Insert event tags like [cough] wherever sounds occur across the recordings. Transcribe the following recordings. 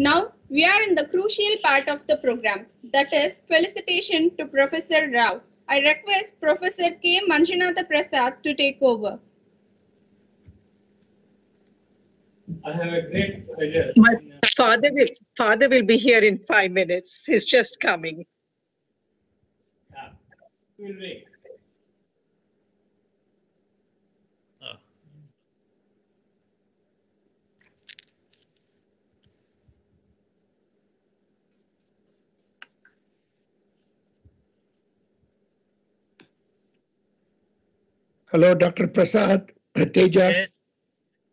Now, we are in the crucial part of the program, that is felicitation to Professor Rao. I request Professor K. Manjunatha Prasad to take over. I have a great pleasure. My Father will, father will be here in five minutes. He's just coming. yeah, We'll wait. Hello, Dr. Prasad, Teja, Yes,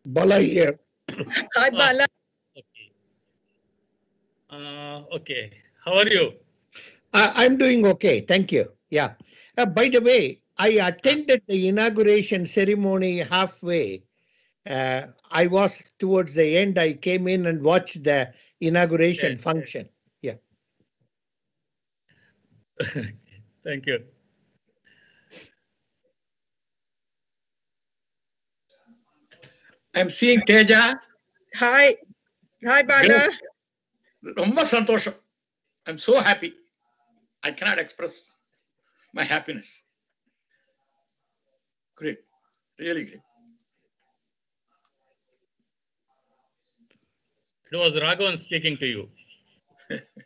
Bala here. Hi, Ah. Bala. okay. Uh, okay, how are you? I, I'm doing okay, thank you. Yeah. Uh, by the way, I attended the inauguration ceremony halfway. Uh, I was towards the end. I came in and watched the inauguration Yes, yes. function. [laughs] Thank you. I'm seeing Teja. Hi. Hi, Bala. ரொம்ப சந்தோஷம் I'm so happy. I cannot express my happiness. Great, really great. It was Raghavan speaking to you. [laughs]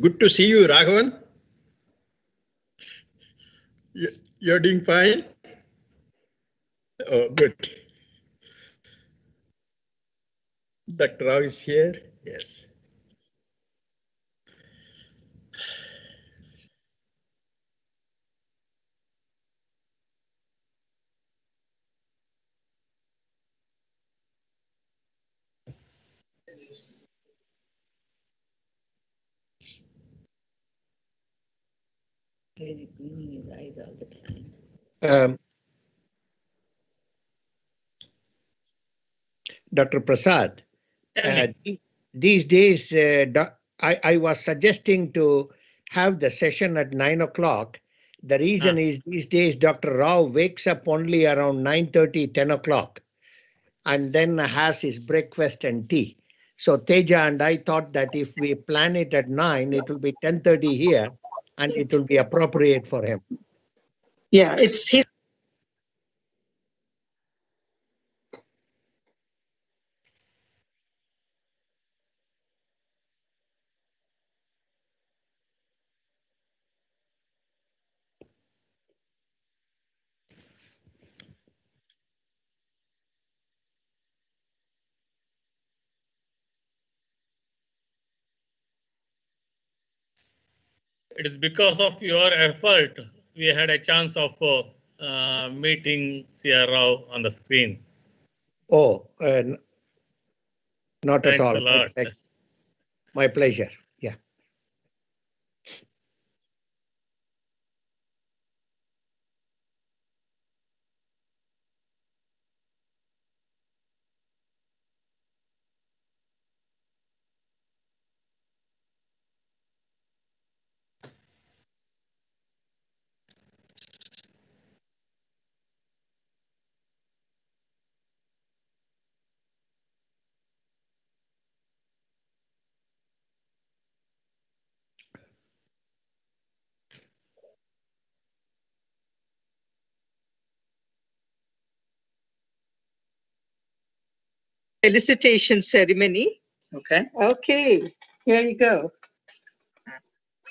Good to see you, Raghavan. You- You're doing fine? Oh, good. Dr. Rao is here? Yes. He's cleaning his eyes all the time. Um, Dr. Prasad, uh, these days, uh, I, I was suggesting to have the session at nine o'clock. The reason is these days, Dr. Rao wakes up only around 9:30, 10 o'clock, and then has his breakfast and tea. So Teja and I thought that if we plan it at nine, it will be 10:30 here, and it will be appropriate for him. Yeah, it's his. It is because of your effort, we had a chance of uh, uh, meeting CR Rao on the screen. Oh, uh, not at Thanks all. a lot. My- My pleasure. Yeah. felicitation ceremony. Okay. Okay, here you go.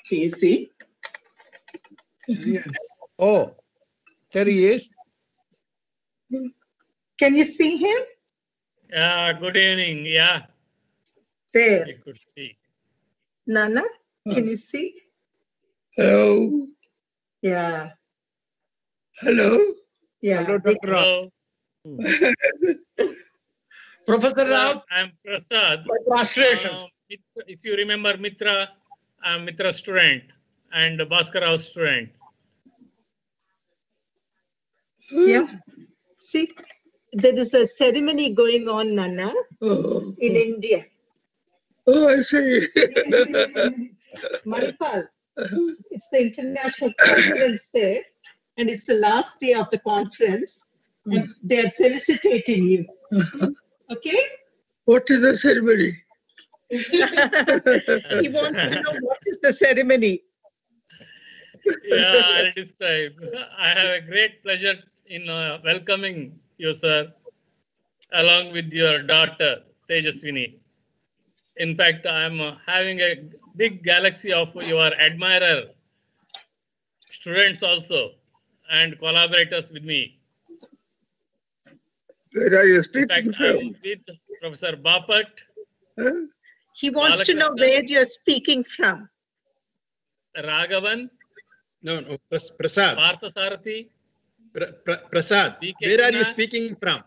Can you see? Yes. Oh, there he is. Can you see him? Yeah, good evening. Yeah, There. I could see. Nana, can you see? Hello, Yeah. hello. Yeah. Hello, they- Dr. Hello, [laughs] Professor Rao, I'm Prasad. congratulations. Uh, um, If you remember Mitra, I'm Mitra student and Bhaskar Rao student. Yeah. Hmm. See, there is a ceremony going on, Nana, Oh, in India. oh, I see. [laughs] Manipal. It's the international conference there, and it's the last day of the conference, and hmm. they're felicitating you. [laughs] Okay? What is the ceremony? [laughs] He wants to know what is the ceremony. Yeah, I'll describe. I have a great pleasure in uh, welcoming you, sir, along with your daughter, Tejaswini. In fact, I'm uh, having a big galaxy of your admirer, students also, and collaborators with me. Where are you In speaking fact, from? I'm with Professor Bapat, Huh? He wants to know where you're speaking from. Raghavan, No, no, Prasad, Parthasarathi, Pra- Pra- Prasad, DK where are you speaking from?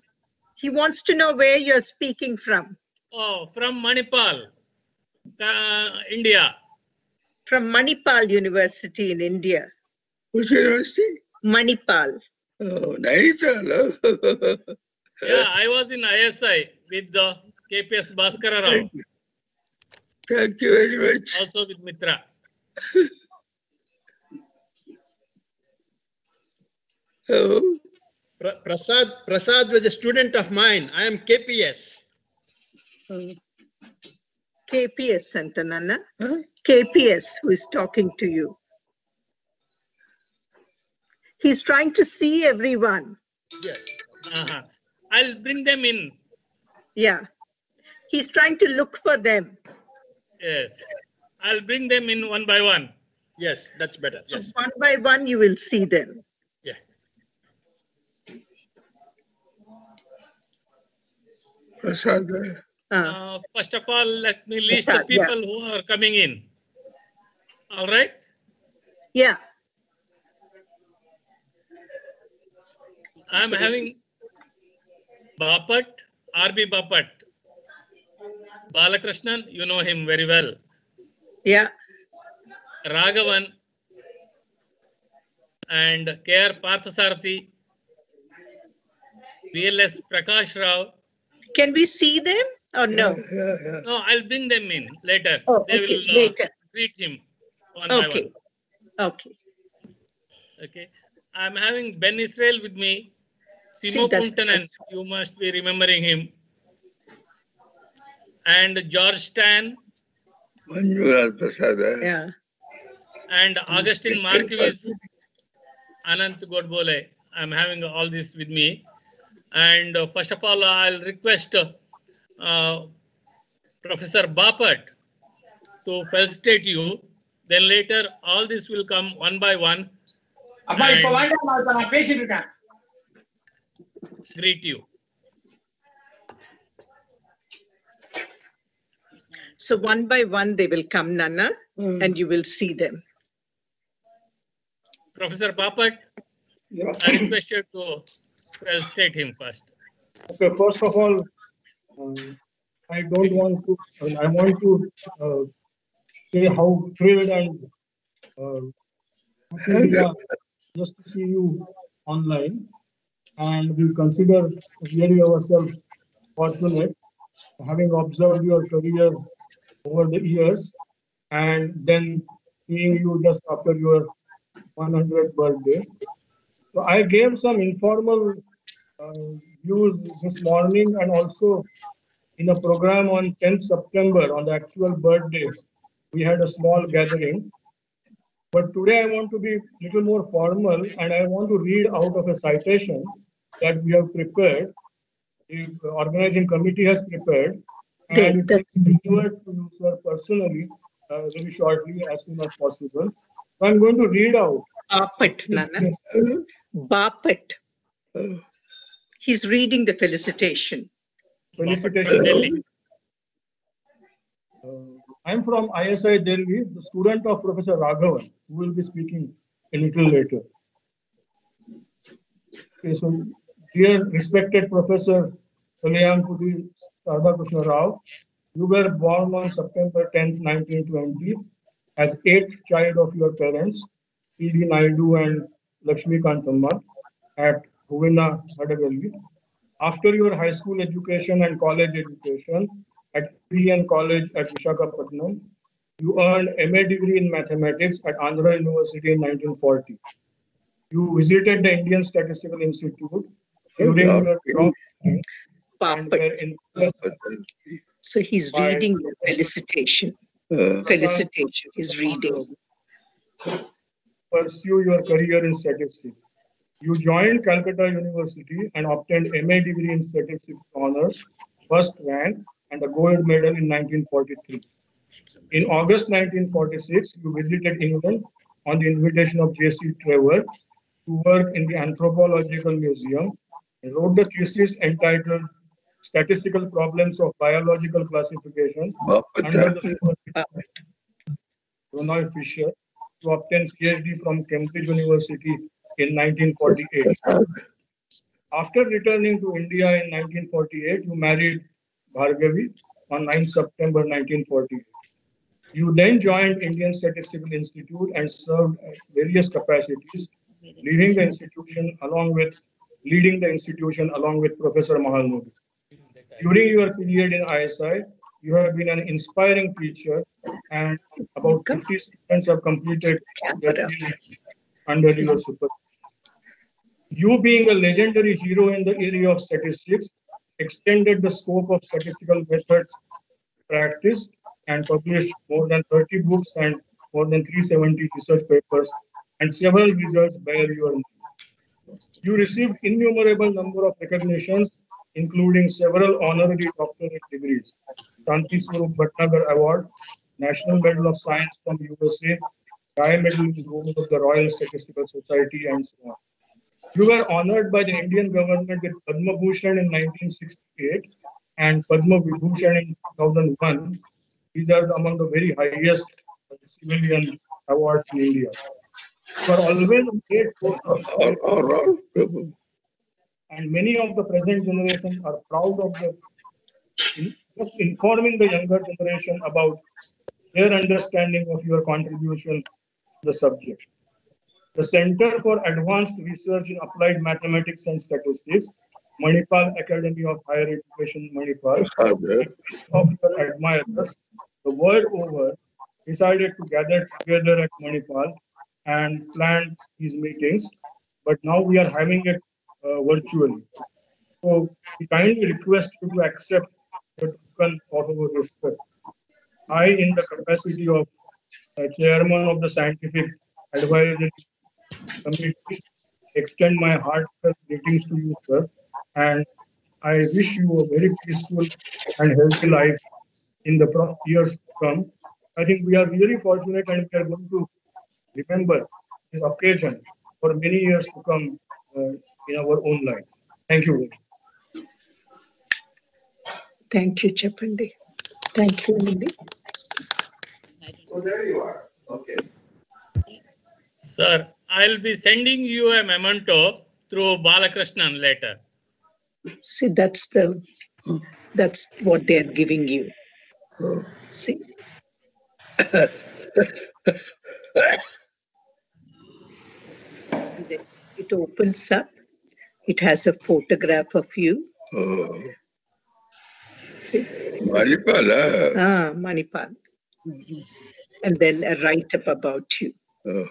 He wants to know where you're speaking from. oh, from Manipal, uh, India. From Manipal University in India. Which university? Manipal. Oh, nice. [laughs] Hello. Yeah, I was in ISI with the KPS Bhaskara Rao, Thank you very much. also with Mitra. [laughs] Oh, Pra- Prasad, Prasad was a student of mine. I am KPS. KPS Center, Nana. huh? KPS who is talking to you. He's trying to see everyone. Yes. Uh-huh. I'll bring them in. Yeah. He's trying to look for them. Yes, I'll bring them in one by one. Yes, that's better. Yes. One by one, you will see them. Yeah. Prasad. Uh, Uh, first of all, let me list the Prasad, yeah. people who are coming in. All right. yeah. I'm having Bapat, R.B. Bapat. Balakrishnan, you know him very well. Yeah. Raghavan and K.R. Parthasarathi, BLS Prakash Rao. Can we see them or no? Yeah, yeah. No, I'll bring them in later. Oh, They okay, will uh, later. greet him one by Okay. one. Okay. Okay. I'm having Ben Israel with me. Simo Puntanen, you must be remembering him. And George Styan. Yeah. And Augustine Markiewicz, Anant Godbole. I'm having all this with me. And uh, first of all, I'll request uh, Professor Bapat to felicitate you. Then later, all this will come one by one greet you. So one by one, they will come, Nana, and you will see them. Professor Bapat, Yeah. I request you to state him first. Okay, first of all, um, I don't want to, I want to uh, say how thrilled and uh, happy we are just to see you online. And we consider really ourselves fortunate, having observed your career over the years and then seeing you just after your 100th birthday. So I gave some informal uh, views this morning and also in a program on 10th September on the actual birthday, we had a small gathering. But today I want to be little more formal and I want to read out of a citation that we have prepared. The organizing committee has prepared. And it is delivered to you, sir, personally uh, very shortly as soon as possible. So I'm going to read out. Bapat, Nana. Bapat. He's reading the felicitation. Felicitation. Delhi. Uh, I'm from ISI Delhi, the student of Professor Raghavan, who will be speaking a little later. Okay, so dear respected Professor Calyampudi Radhakrishna Rao, you were born on September 10, 1920, as eighth child of your parents, C.D. Naidu and Lakshmi Kantamma, at Huvina, Hadagalli. After your high school education and college education at Indian College at Visakhapatnam, you earned MA degree in mathematics at Andhra University in 1940. You visited the Indian Statistical Institute during your job and were impressed So he's By- reading the felicitation. Uh-huh. Felicitation. He's reading. pursue your career in statistics. You joined Calcutta University and obtained MA degree in statistics honors, first rank, and a gold medal in 1943. In August 1946, you visited England on the invitation of J.C. Trevor to work in the Anthropological Museum and wrote the thesis entitled Statistical Problems of Biological Classifications under the Ronald Fisher to obtain PhD from Cambridge University in 1948. After returning to India in 1948, you married Bhargavi on 9 September 1948. You then joined Indian Statistical Institute and served at various capacities, leading the institution along with leading the institution along with Professor Mahal Mahalanobis. During your period in ISI, you have been an inspiring teacher, and about 50 students have completed under your supervision. You, being a legendary hero in the area of statistics, extended the scope of statistical methods practice and published more than 30 books and more than 370 research papers, and several results bear your name. You received innumerable number of recognitions, including several honorary doctorate degrees, Shanti Swarup Bhatnagar Award, National Medal of Science from USA, Guy Medal in Gold of the Royal Statistical Society, and so on. You were honored by the Indian government with Padma Bhushan in 1968 and Padma Vibhushan in 2001. These are among the very highest civilian awards in India. Are always a great force of and many of the present generation are proud of the in- just informing the younger generation about their understanding of your contribution to the subject. The Center for Advanced Research in Applied Mathematics and Statistics, Manipal Academy of Higher Education, Manipal, of your admirers, the world over, decided to gather together at Manipal and planned these meetings. But now we are having it uh, virtually. So we kindly request you to accept the token of our respect. I, in the capacity of uh, chairman of the scientific advisory committee, extend my heartfelt greetings to you, sir, and I wish you a very peaceful and healthy life in the years to come. I think we are really fortunate and we are going to remember this occasion for many years to come uh, in our own life. Thank you. Thank you, Chapandi. Thank you, Lily. Oh, there you are. Okay. Sir, I'll be sending you a memento through Balakrishnan later. See, that's the, that's what they're giving you. See? [laughs] And then It opens up. It has a photograph of you. Oh, See? Manipala. Ah. ah, Manipal. Mm-hmm. And then a write-up about you. Oh.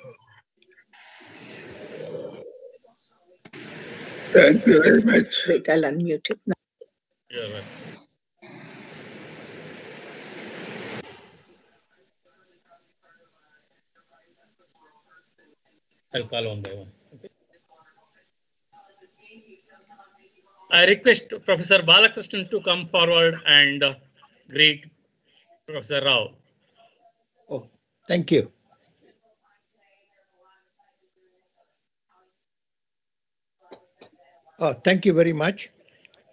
Thank you very much. Wait, I'll unmute it now. You're. I'll call one by one. I request Professor Balakrishnan to come forward and uh, greet Professor Rao. Oh, thank you. Oh, thank you very much.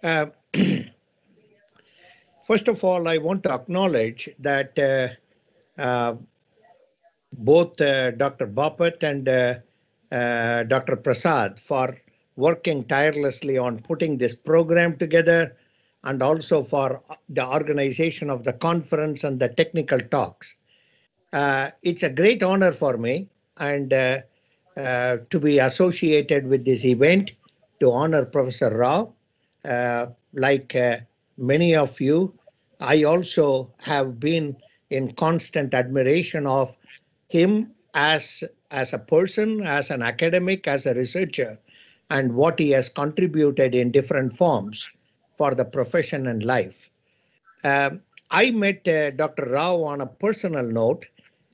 Uh, [clears throat] First of all, I want to acknowledge that uh, uh, both uh, Dr. Bapat and Dr. Prasad for working tirelessly on putting this program together and also for the organization of the conference and the technical talks. Uh, it's a great honor for me and uh, uh, to be associated with this event to honor Professor Rao. Uh, like uh, many of you, I also have been in constant admiration of him as as a person, as an academic, as a researcher, and what he has contributed in different forms for the profession and life. Um, I met uh, Dr. Rao on a personal note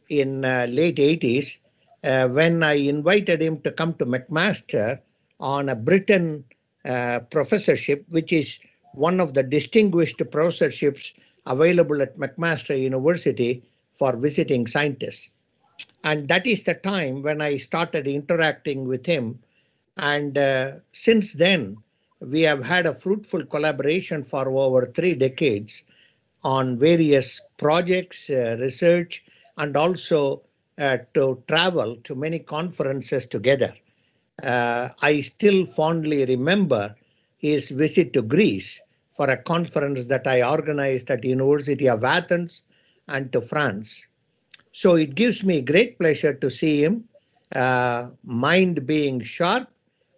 in uh, late 80s uh, when I invited him to come to McMaster on a Britton uh, professorship, which is one of the distinguished professorships available at McMaster University for visiting scientists. And that is the time when I started interacting with him. And uh, since then, we have had a fruitful collaboration for over three decades on various projects, uh, research, and also uh, to travel to many conferences together. Uh, I still fondly remember his visit to Greece for a conference that I organized at University of Athens and to France. So it gives me great pleasure to see him, uh, mind being sharp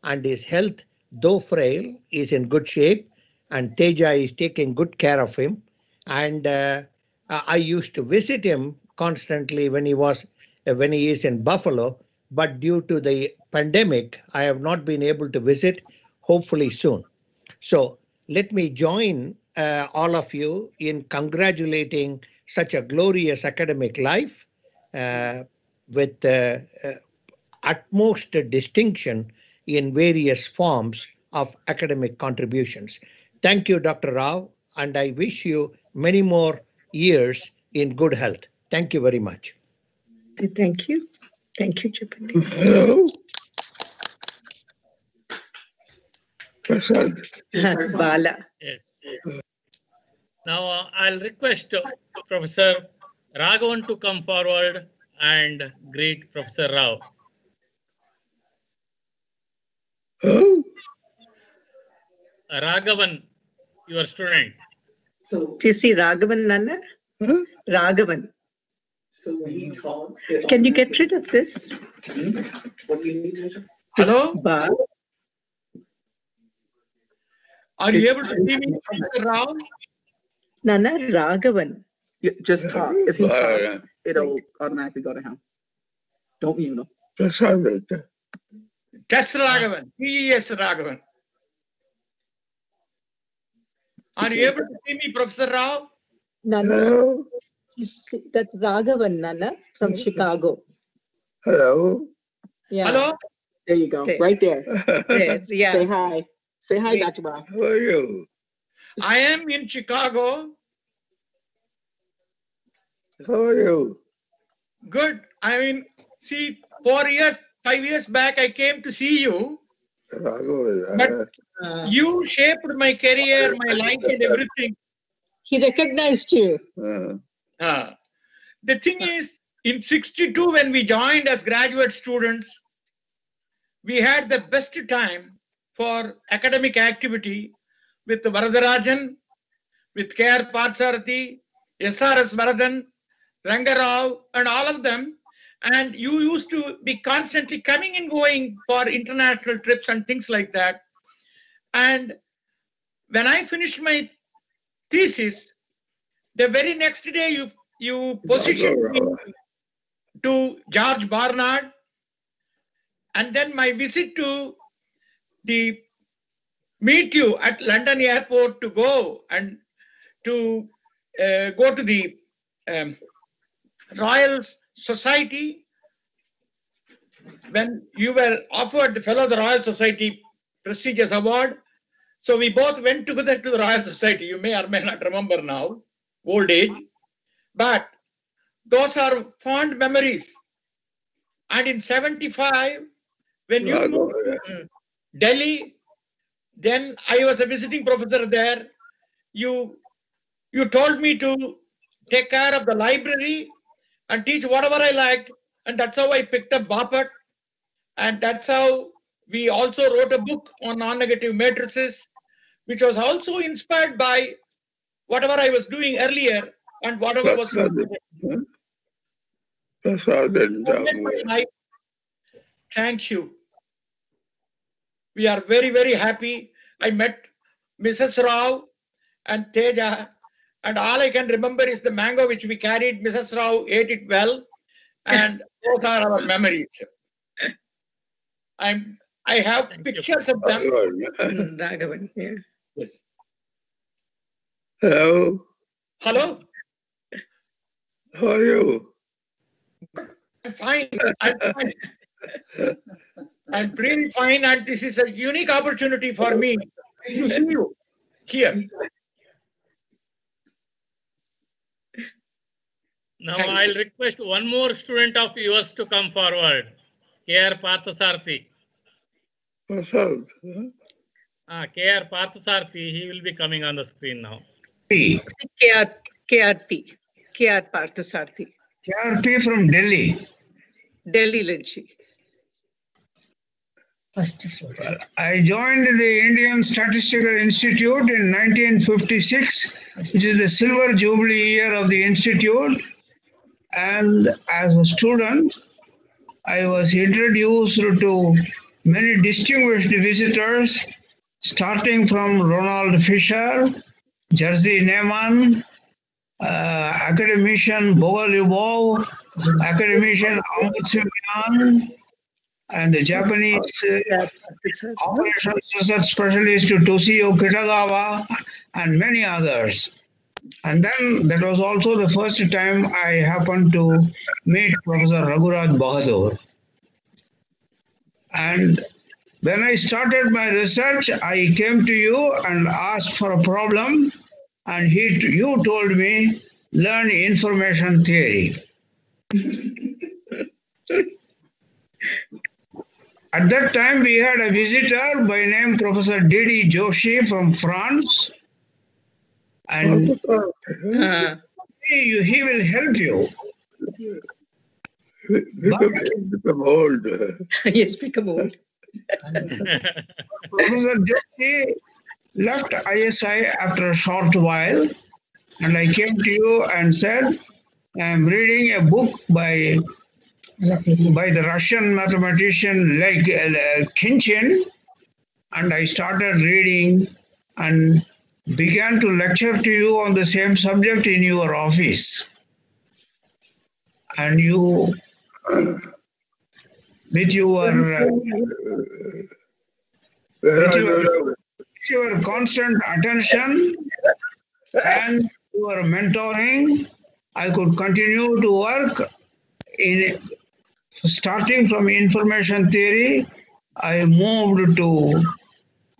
and his health, though frail, is in good shape. And Teja is taking good care of him. And uh, I used to visit him constantly when he was when he is in Buffalo. But due to the pandemic, I have not been able to visit. Hopefully soon. So let me join uh, all of you in congratulating such a glorious academic life uh, with uh, uh, utmost distinction in various forms of academic contributions. Thank you, Dr. Rao, and I wish you many more years in good health. Thank you very much. Thank you. Thank you, Chapati. Hello? Prasad, [laughs] Bala. Yes. Now uh, I'll request uh, Professor Raghavan to come forward and greet Professor Rao. Raghavan, your student. So do you see Raghavan Nana? huh? Raghavan. Can you get rid of hmm? this? Hello? Bar? Are you able to see me, Professor Rao? Nana Raghavan. Yeah, just talk. If he talks, Bala, it'll automatically go to him. Don't mute him. Prasad, Test Raghavan, T.E.S. Raghavan. Are you able to see me, Professor Rao? Nana, hello? he's- that's Raghavan Nana from Chicago. Hello? Yeah. Hello? There you go. Okay. Right there. [laughs] There, Say hi. Say hi, Wait. Dr. Brown. How are you? I am in Chicago. How are you? Good. I mean, see, four years, five years back, I came to see you. Raghav, But- uh, Uh, You shaped my career, my life, and everything. he recognized you. uh, Uh, the thing is, in 62, when we joined as graduate students, we had the best time for academic activity with Varadarajan, with K.R. Parthasarathi, S.R.S. Varadan, Rangarao, and all of them. And you used to be constantly coming and going for international trips and things like that. And when I finished my thesis, the very next day you you positioned me to George Barnard, and then my visit to the meet you at London airport to go and to uh, go to the um, Royal Society when you were offered the Fellow of the Royal Society prestigious award. So we both went together to the Royal Society. You may or may not remember now, old age. But those are fond memories. And in 75, when you moved to uh, Delhi, then I was a visiting professor there. You, you told me to take care of the library and teach whatever I liked. And that's how I picked up Bapat. And that's how we also wrote a book on non-negative matrices, which was also inspired by whatever I was doing earlier and whatever was. Prasad, Prasad and Damu. Thank you. We are very, very happy. I met Mrs. Rao and Teja, and all I can remember is the mango which we carried. Mrs. Rao ate it well, and [laughs] those are our memories. I'm. I have Thank you. pictures of them. [laughs] Mm, Raghavan, yeah. Yes. Hello, Hello. how are you? I'm fine. I'm fine. I'm really fine, and this is a unique opportunity for me to see you here. Now Thank. I'll request one more student of yours to come forward. K.R. Parthasarthi. Prasad, huh? Ah, K.R. Parthasarthi, he will be coming on the screen now. KR, KRP, KR Parthasarthi, KRP from Delhi. Delhi Linchi. Well, I joined the Indian Statistical Institute in 1956, which is the silver jubilee year of the institute. And as a student, I was introduced to many distinguished visitors, starting from Ronald Fisher, Jerzy Neyman, uh, academician Lyubov, academician Ahmed and the Japanese uh, operations research specialist Toshio Kitagawa, and many others. And then that was also the first time I happened to meet Professor Raghuraj Bahadur. And when I started my research, I came to you and asked for a problem, and he, you told me, learn information theory. At that time, we had a visitor by name Professor Didi Joshi from France, and Uh, he, he will help you. Become, old. [laughs] yes, become old. [laughs] Professor Joshi left ISI after a short while, and I came to you and said, I'm reading a book by by the Russian mathematician like uh, Khinchin, and I started reading and began to lecture to you on the same subject in your office. And you, with your uh, with your, with your constant attention and your mentoring, I could continue to work in starting from information theory. I moved to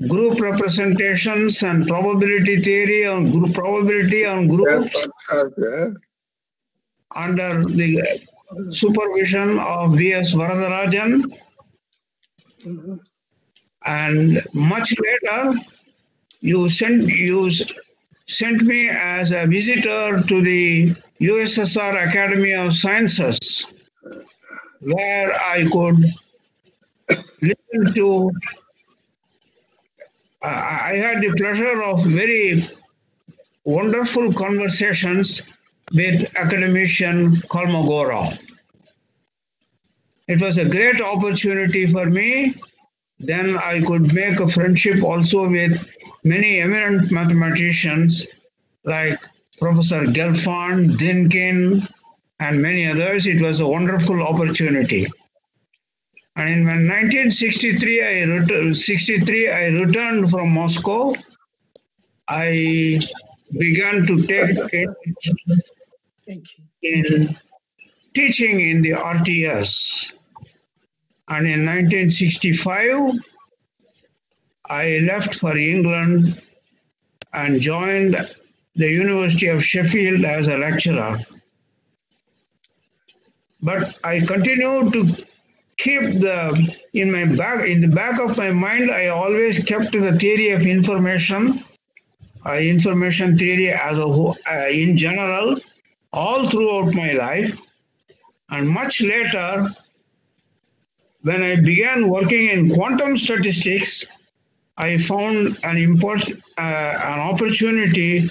group representations and probability theory on group probability on groups under the supervision of V.S. Varadarajan. And much later, you sent you sent me as a visitor to the USSR Academy of Sciences, where I could listen to. I had the pleasure of very wonderful conversations with academician Kolmogorov. It was a great opportunity for me. Then I could make a friendship also with many eminent mathematicians like Professor Gelfand, Dynkin, and many others. It was a wonderful opportunity. And in 1963, I, ret- 63, I returned from Moscow. I began to take interest Thank you. in teaching in the RTS. And in 1965, I left for England and joined the University of Sheffield as a lecturer. but I continued to keep the in my back in the back of my mind. I always kept the theory of information, uh, information theory as a whole, uh, in general, all throughout my life, and much later. When I began working in quantum statistics, I found an import, uh, an opportunity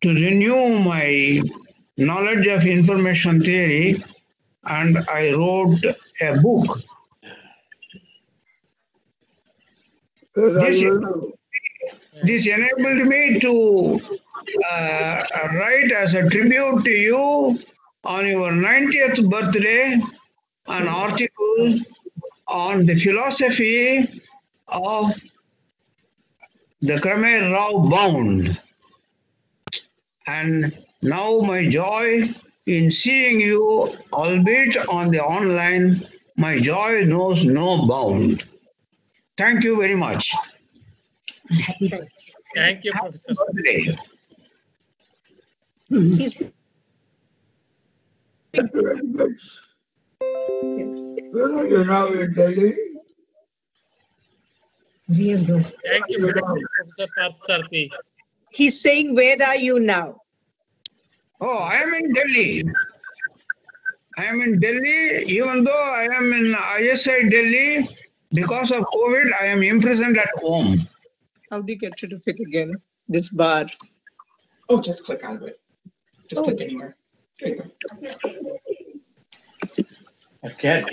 to renew my knowledge of information theory, and I wrote a book. This, this enabled me to uh, write as a tribute to you on your 90th birthday an article on the philosophy of the Cramér Rao bound. And now my joy in seeing you, albeit on the online, my joy knows no bound. Thank you very much. Thank you, Professor. Birthday. He's Thank you very much. Where are you now in Delhi? Thank you, Professor Parthasarathi. he's saying, where are you now? Oh, I am in Delhi. I am in Delhi, even though I am in ISI Delhi, because of COVID, I am imprisoned at home. How do you get rid of it again? This bar. Oh, just click out of it. Just Oh. click anywhere. There you go. Okay.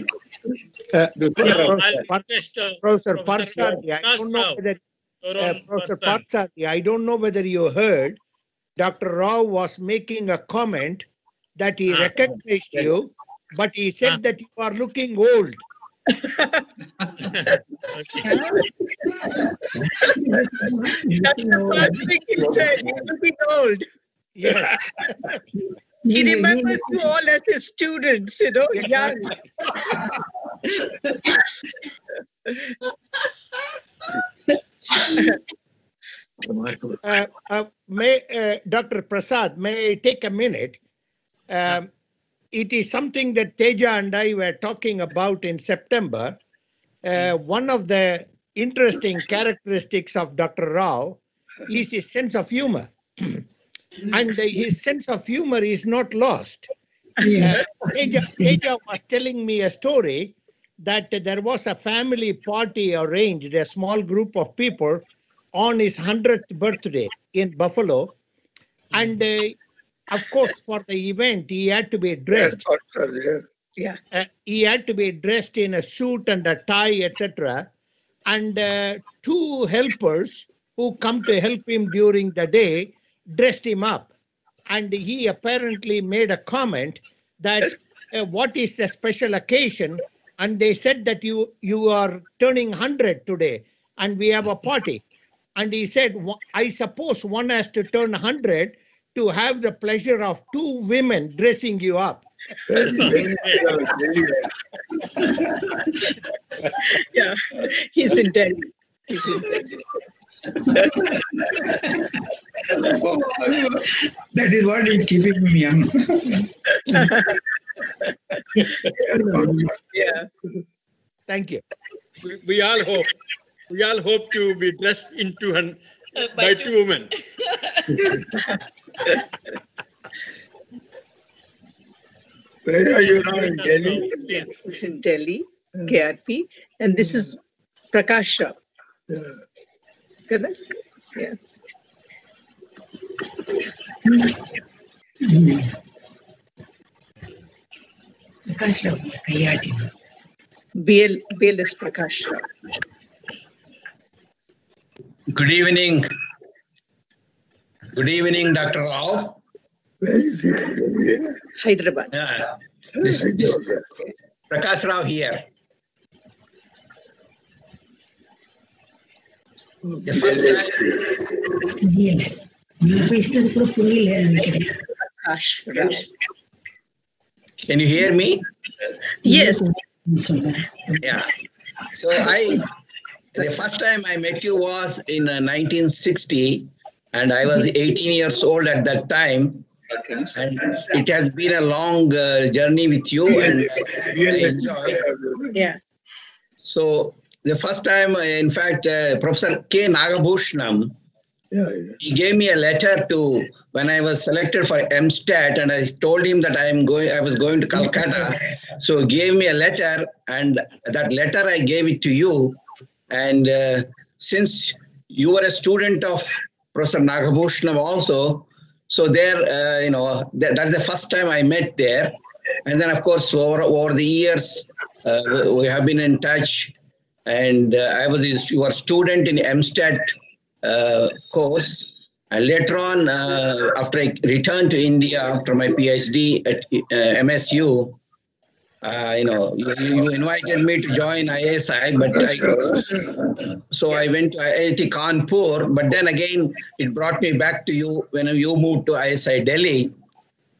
Uh, Yeah, Professor I'll request uh, Professor Professor Parsadi, I don't know Rao, whether your Uh, Professor person. Parsadi, I don't know whether you heard, Dr. Rao was making a comment that he Ah. recognized you, but he Ah. said that you are looking old. That's the first thing he said. He's looking old. Yes. He remembers you all as his students, you know, young. [laughs] Uh, uh, may, uh, Dr. Prasad, may I take a minute? Um, it is something that Teja and I were talking about in September. Uh, one of the interesting characteristics of Dr. Rao is his sense of humor. [clears throat] and his sense of humor is not lost. [laughs] Uh, Teja, Teja was telling me a story that there was a family party arranged, a small group of people on his 100th birthday in Buffalo. And uh, of course, for the event, he had to be dressed. Yeah. Uh, he had to be dressed in a suit and a tie, etc. And uh, two helpers who come to help him during the day dressed him up. And he apparently made a comment that uh, what is the special occasion? And they said that you you are turning 100 today, and we have a party. And he said, I suppose one has to turn 100 to have the pleasure of two women dressing you up. [laughs] Yeah, he's in Delhi. He's in Delhi. That is what is keeping me young. [laughs] Yeah. Thank you. We, we all hope, we all hope to be dressed into and by two women. [laughs] Where are you now in Delhi? Please. He's in Delhi, KRP. And this is Prakash Rao. Correct? Yeah. BL, BLS Prakash Rao. Good evening. Good evening, Dr. Rao. Where is he? Hyderabad. Yeah, this, this Prakash Rao here. The first time, can you hear me? Yes. Yeah. So I, the first time I met you was in uh, 1960, and I was 18 years old at that time. Okay. And it has been a long uh, journey with you and uh, I enjoy. Yeah. So the first time, uh, in fact, uh, Professor K. Nagabhushnam, he gave me a letter to when I was selected for MSTAT, and I told him that I am going. I was going to Calcutta, so he gave me a letter, and that letter I gave it to you. And uh, since you were a student of Professor Nagabhushanam also, so there, uh, you know, that, that's the first time I met there. And then, of course, over, over the years, uh, we, have been in touch. And uh, I was your student in MSTAT uh, course. And later on, uh, after I returned to India after my PhD at MSU, uh, you know, you, you invited me to join ISI, but I, so I went to IIT Kanpur. But then again, it brought me back to you when you moved to ISI Delhi.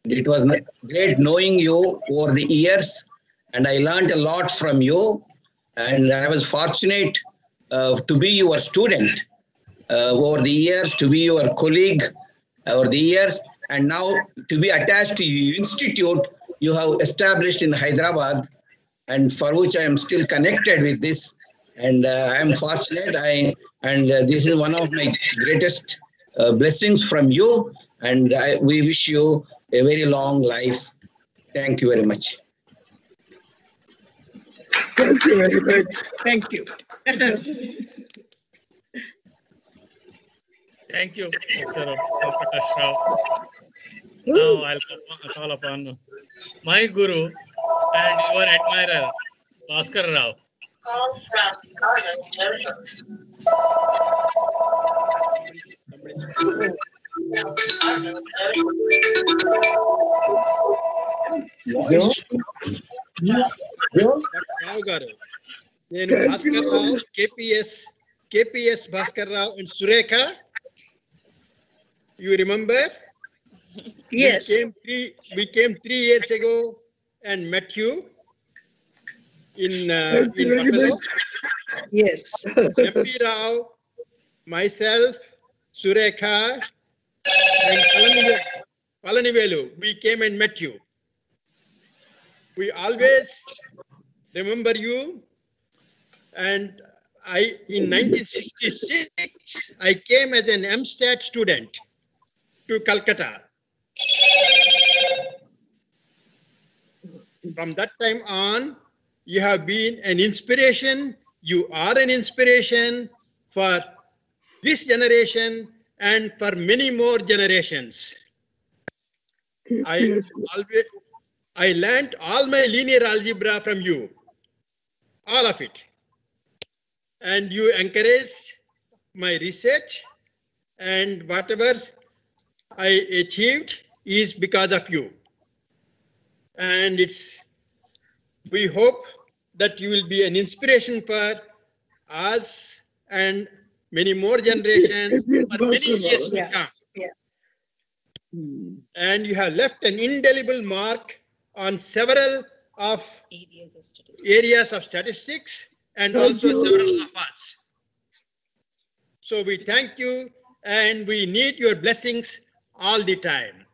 It was great knowing you over the years, and I learned a lot from you. And I was fortunate uh, to be your student uh, over the years, to be your colleague over the years, and now to be attached to the institute you have established in Hyderabad, and for which I am still connected with this. And uh, I am fortunate. I and uh, this is one of my greatest uh, blessings from you. And I, we wish you a very long life. Thank you very much. Thank you very much. Thank you. Thank you, Professor Sir Prakash Rao. Now I'll call- call upon my guru and your admirer, Bhaskar Rao. Rao garu నేను Bhaskar Rao KPS KPS Bhaskar Rao and Surekha you remember Yes. We came three, we came three years ago and met you in, uh, in Buffalo. Yes. MP Rao, myself, Surekha, and Palanive- Palanivelu, we came and met you. We always remember you. And I, in 1966, I came as an MSTAT student to Calcutta. From that time on, you have been an inspiration. You are an inspiration for this generation and for many more generations. I always, I learned all my linear algebra from you, all of it. And you encouraged my research and whatever I achieved is because of you. And it's, we hope that you will be an inspiration for us and many more generations for many years to Yeah. come. Yeah. Hmm. And you have left an indelible mark on several of areas of statistics and Thank also you. several of us. So we thank you and we need your blessings all the time.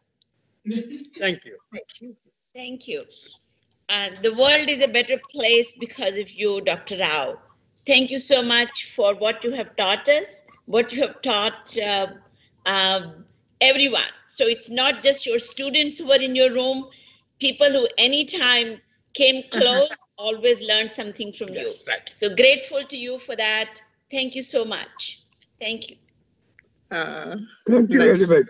Thank you. Thank you. Thank you. Uh, the world is a better place because of you, Dr. Rao. Thank you so much for what you have taught us, what you have taught uh, um, everyone. So it's not just your students who were in your room, people who anytime came [laughs] close always learned something from you. So grateful to you for that. Thank you so much. Thank you. Uh, Thank you very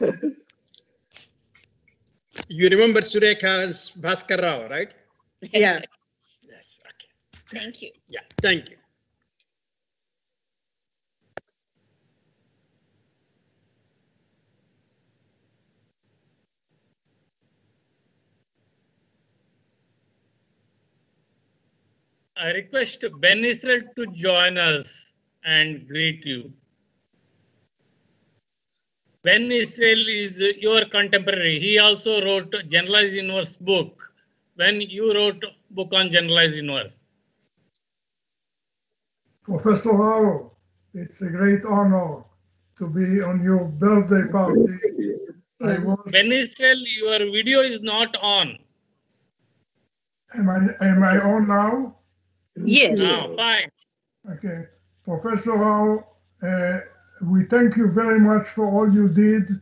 much. [laughs] You remember Surekha's Bhaskar Rao, right? yeah. Yes, okay. Thank you. Yeah, thank you. I request Ben Israel to join us and greet you. Ben Israel is your contemporary. He also wrote Generalized inverse book when you wrote book on Generalized Inverse. Professor Rao, it's a great honor to be on your birthday party I was, Ben Israel, your video is not on. am I, am I on now? Yes. Now, fine. Okay. Professor Rao, uh, we thank you very much for all you did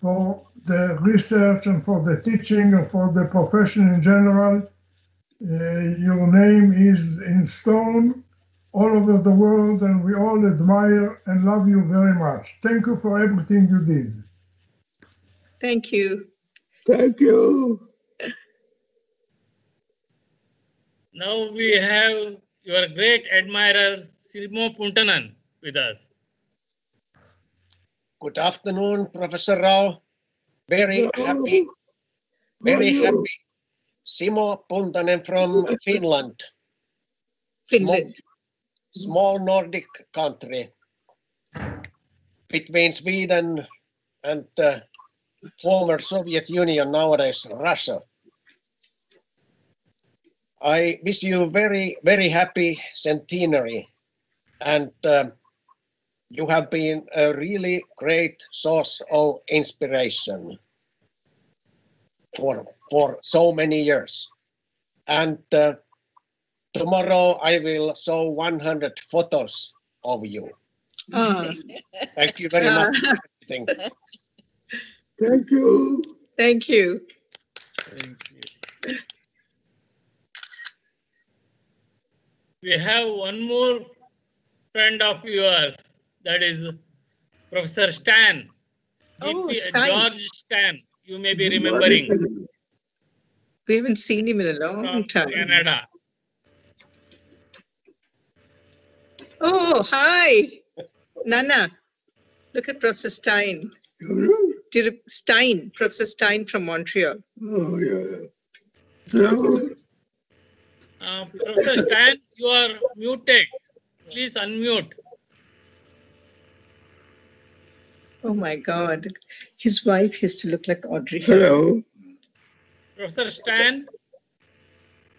for the research and for the teaching and for the profession in general. Uh, your name is in stone all over the world, and we all admire and love you very much. Thank you for everything you did. Thank you. Thank you. Now we have your great admirer, Simo Puntanen, with us. Good afternoon, Professor Rao. Very happy, very How are you? happy. Simo Puntanen from Finland, Finland. small Nordic country between Sweden and uh, former Soviet Union, nowadays Russia. I wish you very, very happy centenary and um, you have been a really great source of inspiration for, for so many years. And uh, tomorrow I will show 100 photos of you. Ah, Thank you very much. for everything. Thank you. thank you. We have one more friend of yours, that is Professor Styan. Oh, GP Styan. George Styan, you may be remembering We haven't seen him in a long from time. Canada. Oh, hi. Nana, look at Professor Styan. Dir- Styan, Professor Styan from Montreal. Oh, yeah. No. Uh, Professor Styan, you are muted. Please unmute. Oh my God. His wife used to look like Audrey. Hello. Professor Styan,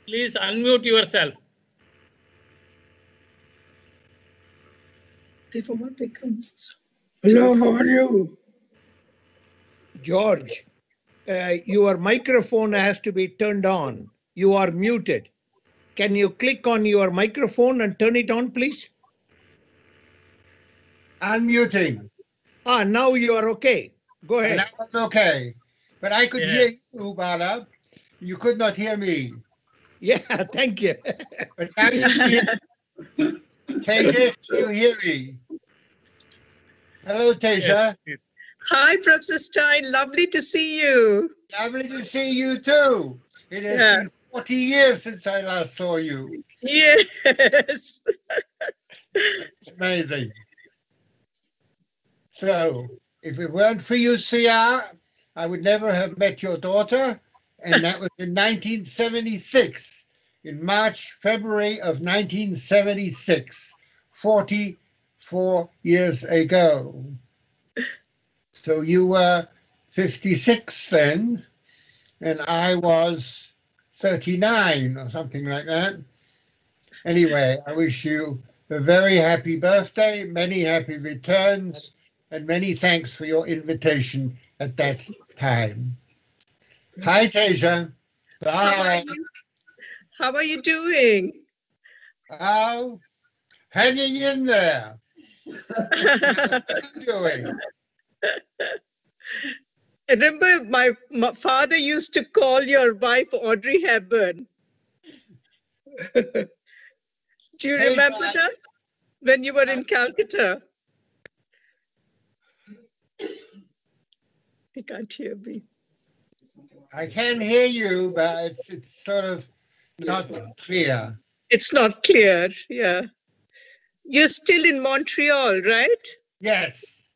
please unmute yourself. They for what they. Hello, how are you? George, uh, your microphone has to be turned on. You are muted. Can you click on your microphone and turn it on, please? Unmuting. Ah, now you are okay. Go And ahead. that was okay. But I could hear you, Bala. You could not hear me. Yeah, [laughs] thank you. But now you can hear. [laughs] Teja, you hear me? Hello, Teja. Yes, Hi, Professor Styan. Lovely to see you. Lovely to see you too. It has Yeah. been 40 years since I last saw you. Yes. [laughs] Amazing. So, if it weren't for you, I would never have met your daughter. And that was in 1976, in March, February of 1976, 44 years ago. So you were 56 then, and I was 39 or something like that. Anyway, I wish you a very happy birthday, many happy returns, and many thanks for your invitation at that time. Hi, are Bye. you? How are you doing? Oh, hanging in there. What are you doing? I [laughs] remember my, my father used to call your wife Audrey Hepburn. [laughs] Do you Hey, remember Dad. that? When you were in Calcutta? He can't hear me. I can hear you, but it's it's sort of not clear. It's not clear. Yeah. You're still in Montreal, right? Yes,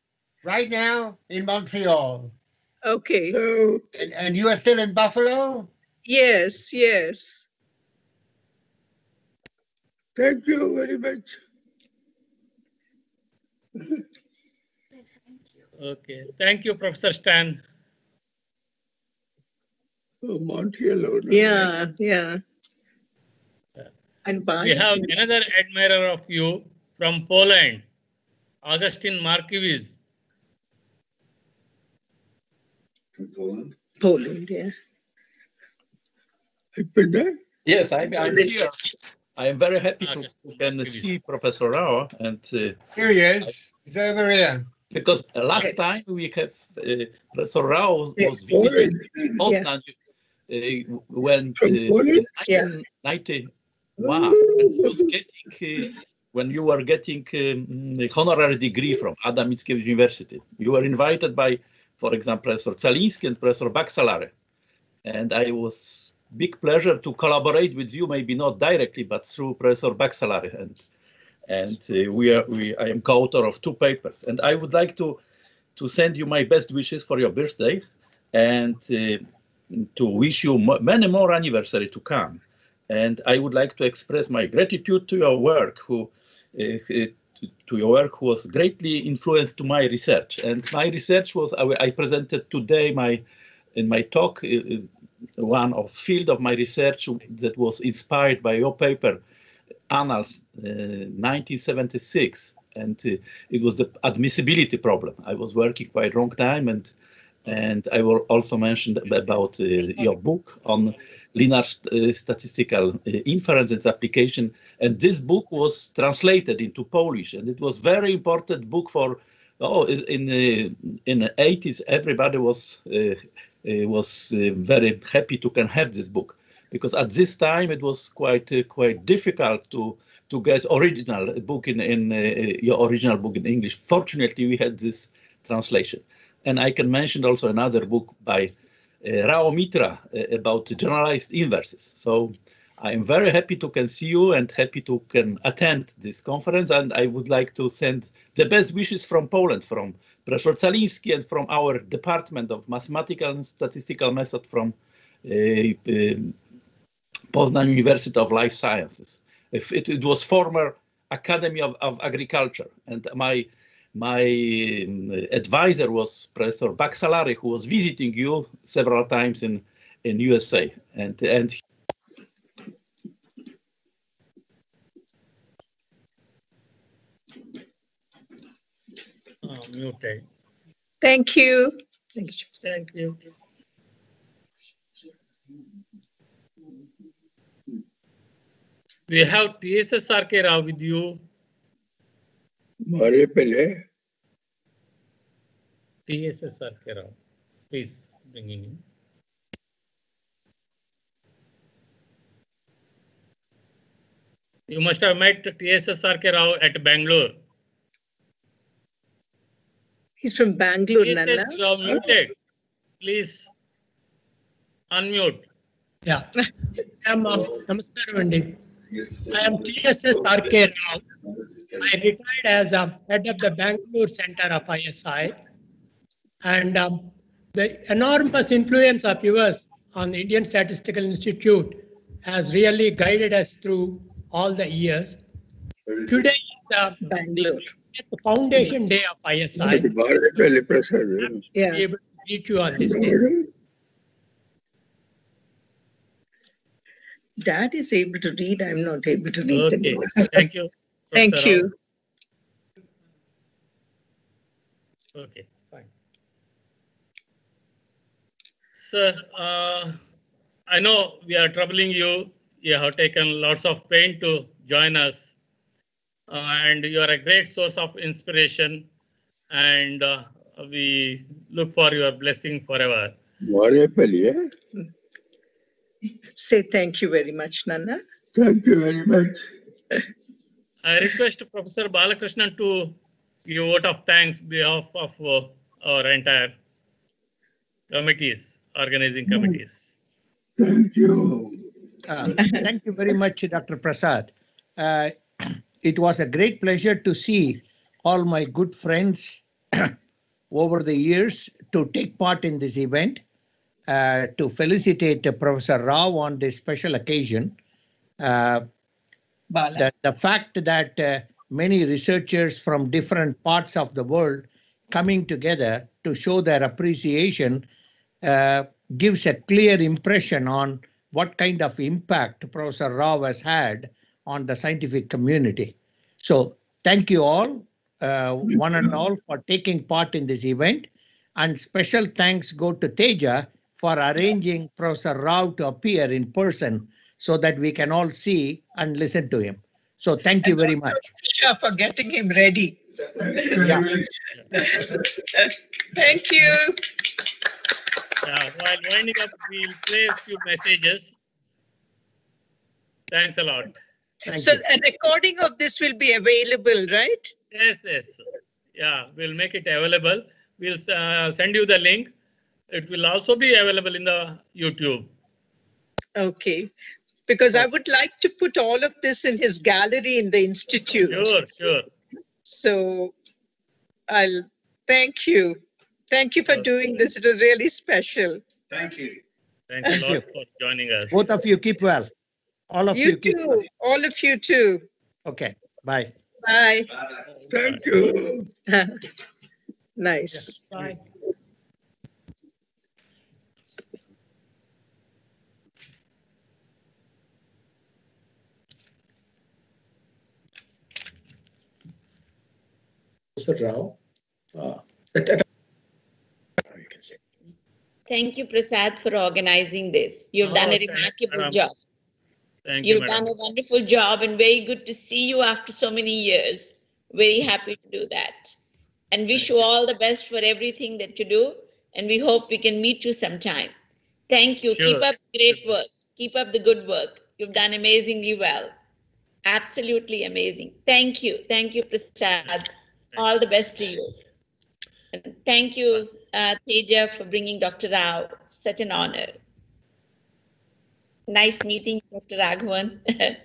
right now in Montreal. Okay. Hello. And, and you are still in Buffalo? Yes, yes. Thank you very much. [laughs] Okay. Thank you, Professor Styan. Oh, Montreal. oh, no. Yeah, yeah. And We have another admirer of you from Poland, Augustyn Markiewicz. From Poland. Poland, yeah. I've been there. Yes, I'm, I'm here. I am very happy to to can see Professor Rao and. uh, Here he is. He's over here. Because last time we have uh, Professor Rao was Yeah, visiting Poland. Poznan uh, when uh, From Poland? 1991 when he was getting uh, when you were getting um, a honorary degree from Adam Mickiewicz University. You were invited by, for example, Professor Caliński and Professor Baksalary. And I was big pleasure to collaborate with you, maybe not directly, but through Professor Baksalary. And and uh, we are we I am co-author of two papers. And I would like to to send you my best wishes for your birthday and uh, to wish you many more anniversary to come. And I would like to express my gratitude to your work, who uh, to your work was greatly influenced to my research. And my research was I, presented today my in my talk uh, one of field of my research that was inspired by your paper Annals, uh, 1976, and uh, it was the admissibility problem. I was working quite long time, and and I will also mention about uh, your book on linear st- uh, statistical uh, inference and application. And this book was translated into Polish, and it was very important book for. Oh, in in, uh, in the 80s, everybody was uh, uh, was uh, very happy to can have this book because at this time it was quite uh, quite difficult to to get original book in in uh, your original book in English. Fortunately, we had this translation, and I can mention also another book by uh, Rao Mitra uh, about generalized inverses. So I am very happy to can see you and happy to can attend this conference. And I would like to send the best wishes from Poland, from Professor Caliński and from our Department of Mathematical and Statistical Method from uh, um, Poznań University of Life Sciences. If it, it was former Academy of, of Agriculture, and my my um, advisor was Professor Baksalary, who was visiting you several times in in USA, and and Uh, muted. Thank you. Thank you. We have TSSRK Rao with you. Mare Pele. TSSRK Rao. Please bring in him. You must have met TSSRK Rao at Bangalore. He's from Bangalore, TSS, Nana. You are muted. Please unmute. Yeah. [laughs] Namaskaram, Andy. I am TSS RK Rao. I retired as um, head of the Bangalore Center of ISI. And um, the enormous influence of yours on the Indian Statistical Institute has really guided us through all the years. Today is uh, Bangalore. the foundation day of ISI. Yeah. Able to you on this day. dad is able to read. I'm not able to read okay. [laughs] Thank you. Thank you. Okay, fine. Sir, uh, I know we are troubling you. You have taken lots of pain to join us. Uh, and you are a great source of inspiration. And uh, we look for your blessing forever. Wonderful, yeah. Say thank you very much, Nana. Thank you very much. I request Professor Balakrishnan to give a vote of thanks behalf of uh, our entire committees, organizing committees. Thank you. Uh, Thank you very much, Dr. Prasad. Uh, It was a great pleasure to see all my good friends [clears throat] over the years to take part in this event, uh, to felicitate uh, Professor Rao on this special occasion. Uh, The, the fact that uh, many researchers from different parts of the world coming together to show their appreciation uh, gives a clear impression on what kind of impact Professor Rao has had on the scientific community. So thank you all, uh, one and all, for taking part in this event. And special thanks go to Teja for arranging Professor Rao to appear in person so that we can all see and listen to him. So thank you very much. Sure, for getting him ready. Yeah. [laughs] Thank you. Yeah, while winding up, we'll play a few messages. Thanks a lot. So a recording of this will be available, right? Yes, yes. Yeah, we'll make it available. We'll uh, send you the link. It will also be available in the YouTube. Okay. Because I would like to put all of this in his gallery in the institute. Sure, sure. So I'll thank you. Thank you for doing this. It was really special. Thank you. Thank a lot you. for joining us. Both of you keep well. All of you, You keep well. too. All of you too. Okay, bye. Bye. Thank you. [laughs] Nice. Bye. Professor Rao. Uh, Thank you, Prasad, for organizing this. You've done Oh, a remarkable madam. job. Thank you, You've done a wonderful job and very good to see you after so many years. Very happy to do that. And wish you all the best for everything that you do. And we hope we can meet you sometime. Thank you. Keep up great work. Keep up the good work. You've done amazingly well. Absolutely amazing. Thank you. Thank you, Prasad. All the best to you. And thank you, uh, Teja, for bringing Dr. Rao. Such an honor. Nice meeting Dr. Raghavan. [laughs]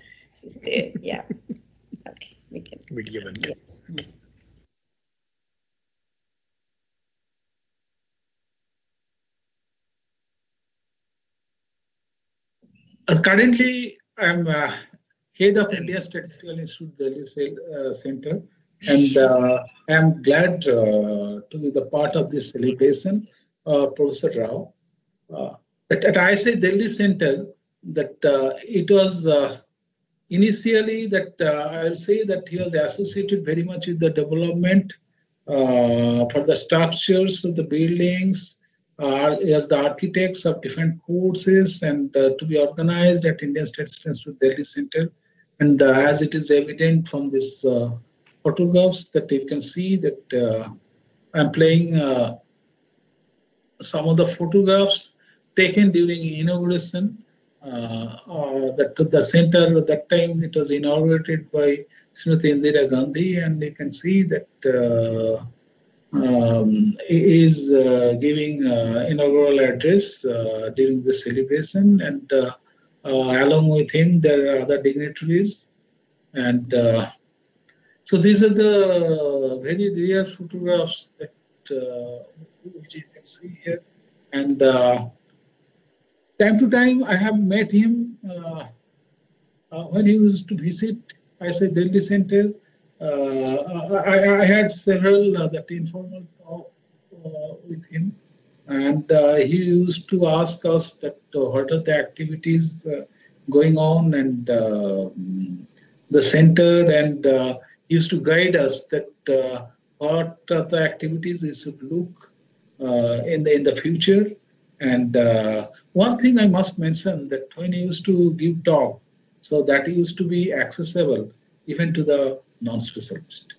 He's there, yeah. Okay, we can. Yes. Uh, currently, I'm uh, head of India Statistical Institute Delhi Cell, uh, Center, and uh, I'm glad uh, to be the part of this celebration. Uh, Professor Rao, at, at Delhi Center, that it was initially that I'll say that he was associated very much with the development uh, for the structures of the buildings, uh, as the architects of different courses and uh, to be organized at Indian Statistical Institute Delhi Center. And as it is evident from this photographs that you can see that uh, I'm playing uh, some of the photographs taken during inauguration. Uh, uh, that the center at that time it was inaugurated by Srimati Indira Gandhi, and you can see that uh, um, is uh, giving uh, inaugural address during the celebration, and along with him there are other dignitaries, and so these are the very rare photographs that uh, which you can see here, and uh, time to time I have met him uh, when he used to visit. I said Delhi Center. Uh, I, I had several uh, that informal talk uh, with him, and he used to ask us that what are the activities going on and the center, and used to guide us that uh, what are the activities we should look uh, in the in the future. And uh, one thing I must mention that when he used to give talk, so that used to be accessible even to the non-specialist.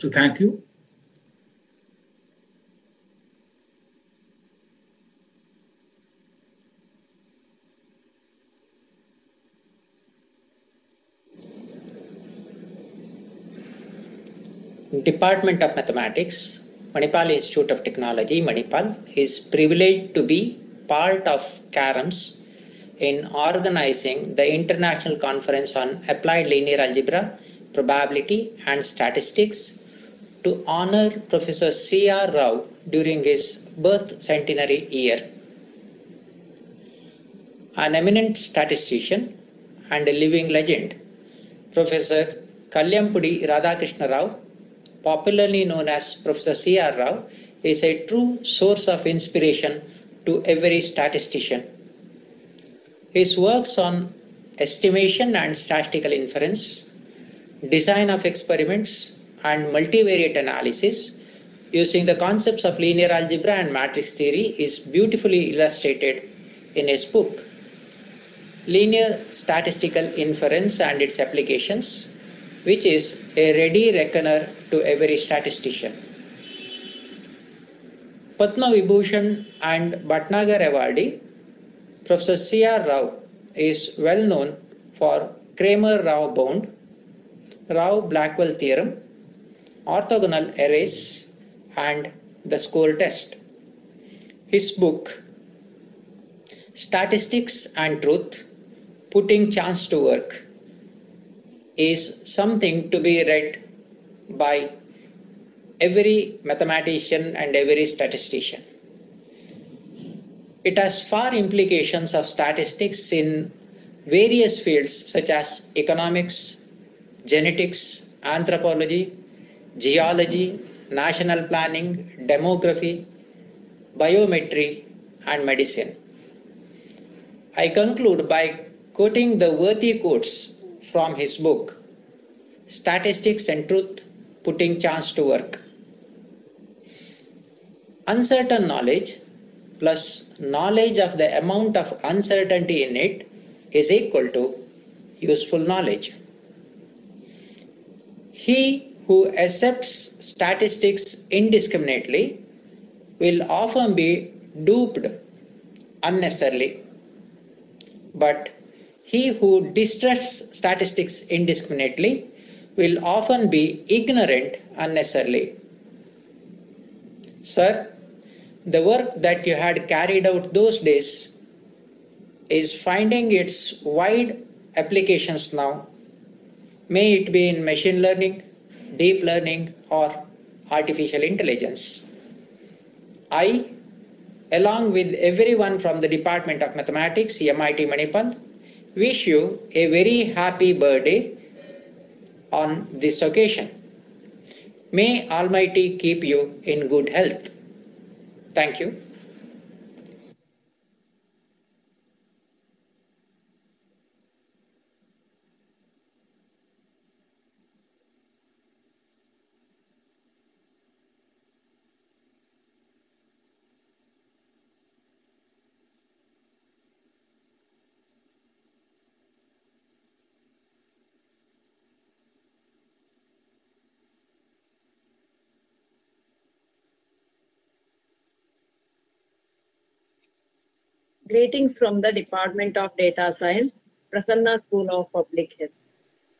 So thank you. Department of Mathematics, Manipal Institute of Technology, Manipal, is privileged to be part of CARAMS in organizing the International Conference on Applied Linear Algebra, Probability and Statistics to honor Professor C.R. Rao during his birth centenary year. An eminent statistician and a living legend, Professor Calyampudi Radhakrishna Rao popularly known as Professor C.R. Rao, is a true source of inspiration to every statistician. His works on estimation and statistical inference, design of experiments, and multivariate analysis using the concepts of linear algebra and matrix theory is beautifully illustrated in his book, Linear Statistical Inference and its Applications, which is a ready reckoner to every statistician. Padma Vibhushan and Bhatnagar awardee, Professor C.R. Rao is well known for Cramér-Rao bound, Rao-Blackwell theorem, orthogonal arrays, and the score test. His book, Statistics and Truth, Putting Chance to Work, is something to be read by every mathematician and every statistician. It has far implications of statistics in various fields such as economics, genetics, anthropology, geology, national planning, demography, biometry, and medicine. I conclude by quoting the worthy quotes from his book, Statistics and Truth Putting Chance to Work. Uncertain knowledge plus knowledge of the amount of uncertainty in it is equal to useful knowledge. He who accepts statistics indiscriminately will often be duped unnecessarily. But he who distrusts statistics indiscriminately will often be ignorant unnecessarily. Sir, the work that you had carried out those days is finding its wide applications now. May it be in machine learning, deep learning, or artificial intelligence. I, along with everyone from the Department of Mathematics, MIT Manipal, wish you a very happy birthday on this occasion. May Almighty keep you in good health. Thank you. Greetings from the Department of Data Science, Prasanna School of Public Health.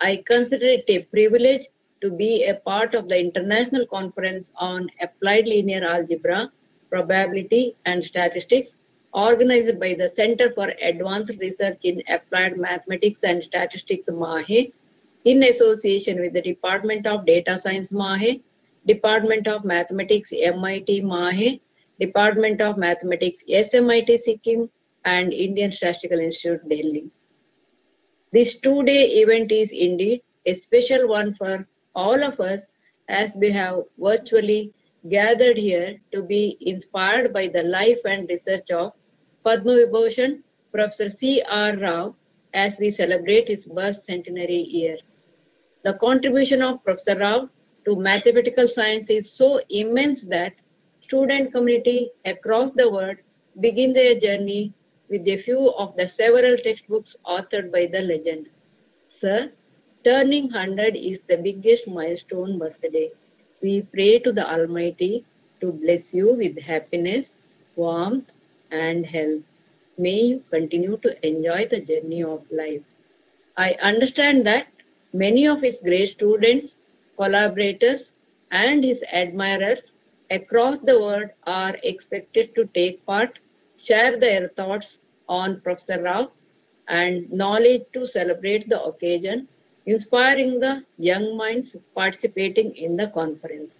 I consider it a privilege to be a part of the International Conference on Applied Linear Algebra, Probability and Statistics organized by the Center for Advanced Research in Applied Mathematics and Statistics MAHE in association with the Department of Data Science MAHE, Department of Mathematics MIT MAHE, Department of Mathematics SMIT Sikkim and Indian Statistical Institute Delhi. This two-day event is indeed a special one for all of us as we have virtually gathered here to be inspired by the life and research of Padma Vibhushan, Professor C. R. Rao, as we celebrate his birth centenary year. The contribution of Professor Rao to mathematical science is so immense that student community across the world begin their journey with a few of the several textbooks authored by the legend. Sir, turning 100 is the biggest milestone birthday. We pray to the Almighty to bless you with happiness, warmth, and health. May you continue to enjoy the journey of life. I understand that many of his great students, collaborators, and his admirers across the world are expected to take part, share their thoughts on Professor Rao, and knowledge to celebrate the occasion, inspiring the young minds participating in the conference.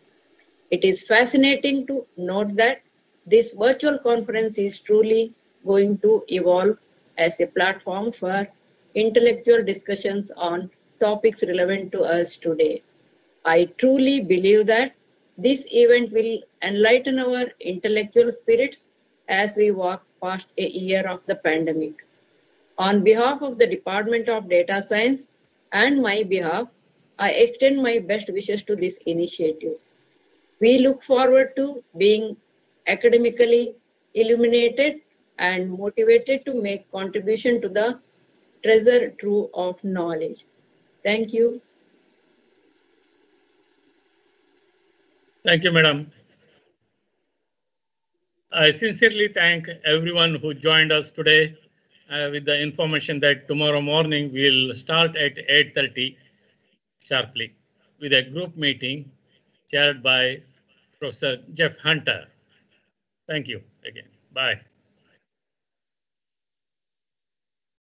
It is fascinating to note that this virtual conference is truly going to evolve as a platform for intellectual discussions on topics relevant to us today. I truly believe that this event will enlighten our intellectual spirits as we walk past a year of the pandemic. On behalf of the Department of Data Science and my behalf, I extend my best wishes to this initiative. We look forward to being academically illuminated and motivated to make contribution to the treasure trove of knowledge. Thank you. Thank you, madam. I sincerely thank everyone who joined us today uh, with the information that tomorrow morning we'll start at 8.30 sharply with a group meeting chaired by Professor Jeff Hunter. Thank you again. Bye.